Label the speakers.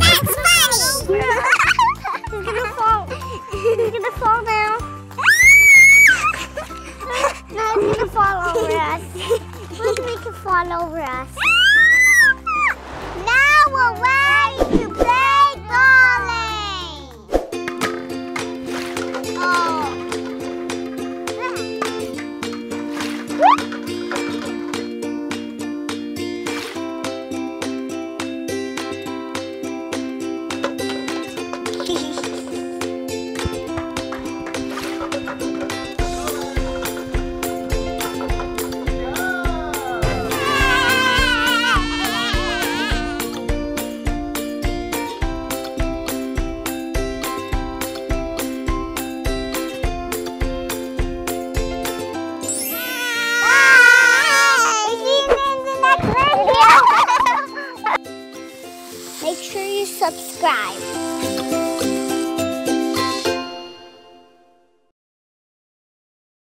Speaker 1: funny. He's gonna fall. He's gonna fall now. no, he's gonna fall over us. Make him fall over us. Make sure you subscribe.